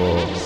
people.